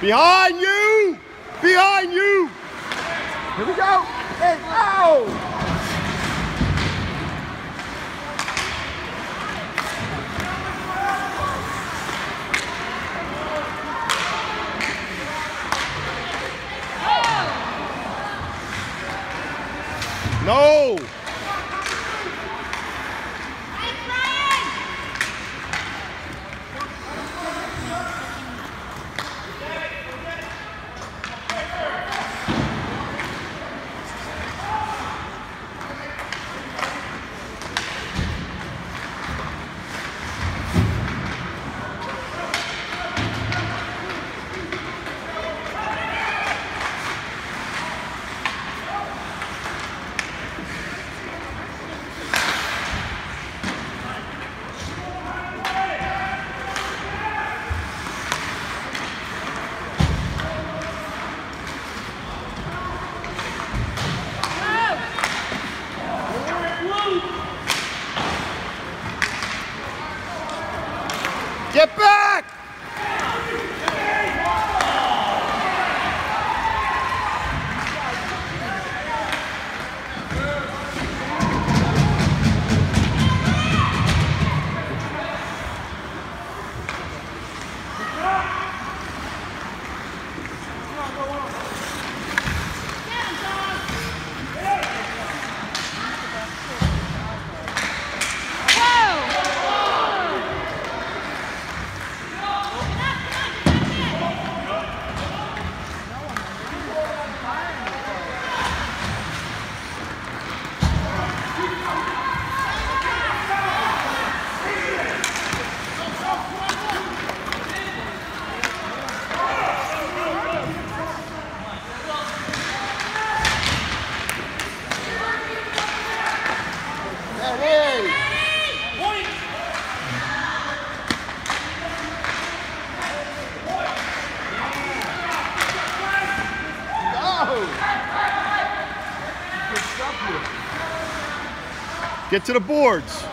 Behind you! Behind you! Here we go! Oh! No! Get Get to the boards.